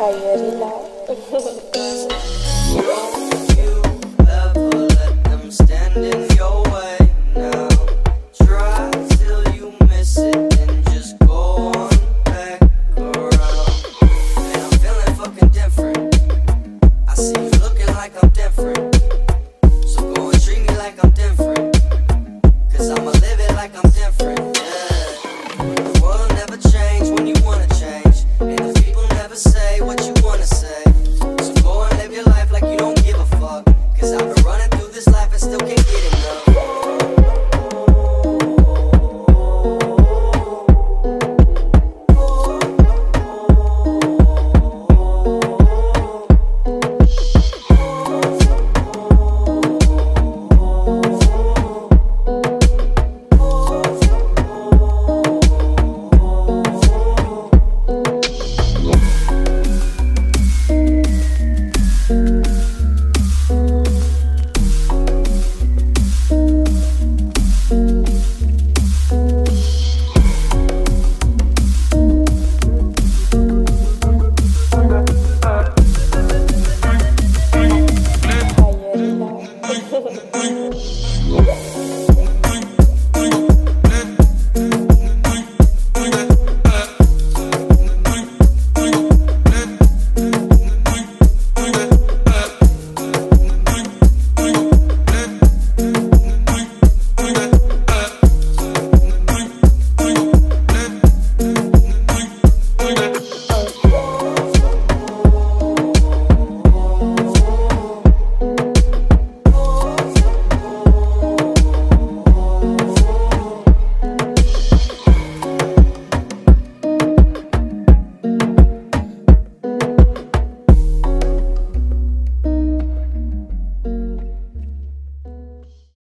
Hayarila. You ever Oh.